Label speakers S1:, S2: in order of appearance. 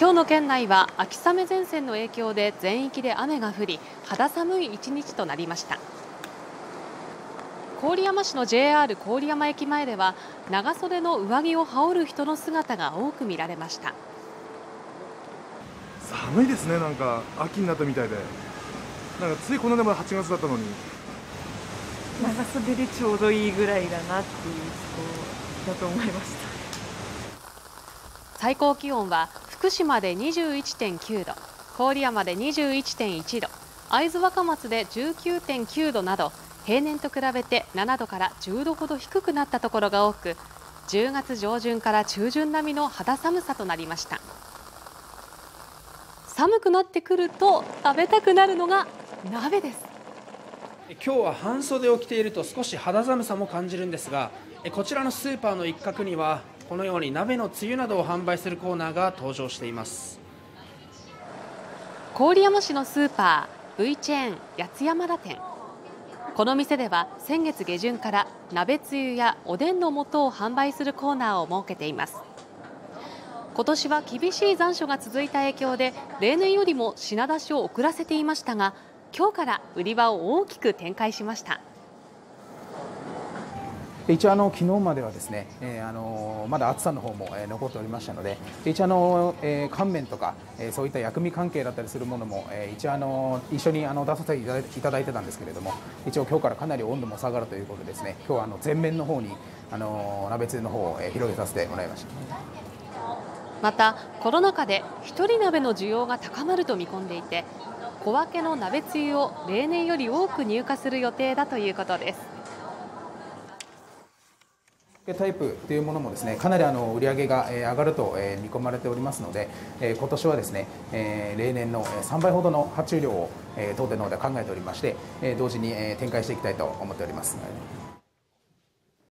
S1: 今日の県内は秋雨前線の影響で全域で雨が降り肌寒い一日となりました。郡山市の JR 郡山駅前では長袖の上着を羽織る人の姿が多く見られました。
S2: 寒いですねなんか秋になったみたいで。なんかついこの間まで8月だったのに。
S3: 長袖でちょうどいいぐらいだなっていう気候だと思いました。
S1: 最高気温は福島で21.9度郡山で21.1度会津若松で19.9度など平年と比べて7度から10度ほど低くなったところが多く10月上旬から中旬並みの肌寒さとなりました。寒くなってくると食べたくなるのが鍋です。
S4: 今日は半袖を着ていると少し肌寒さも感じるんですがこちらのスーパーの一角にはこのように鍋のつゆなどを販売するコーナーが登場しています。
S1: 郡山市のスーパー V チェーン八津山田店。この店では先月下旬から鍋つゆやおでんの素を販売するコーナーを設けています。今年は厳しい残暑が続いた影響で例年よりも品出しを遅らせていましたが今日から売り場を大きく展開しました。
S5: 一応あの昨日まではですね、えー、あのまだ暑さの方も、えー、残っておりましたので一応あの、えー、乾麺とか、えー、そういった薬味関係だったりするものも、えー、一応あの一緒にあの出させていただいてたんですけれども一応今日からかなり温度も下がるということでですね今日はあの全面の方にあの鍋つゆの方を、えー、広げさせてもらいました。
S1: またコロナ禍で一人鍋の需要が高まると見込んでいて小分けの鍋つゆを例年より多く入荷する予定だということです
S5: タイプというものもですねかなりあの売り上げが上がると見込まれておりますので今年はですね例年の3倍ほどの発注量を当店の方で考えておりまして同時に展開していきたいと思っております。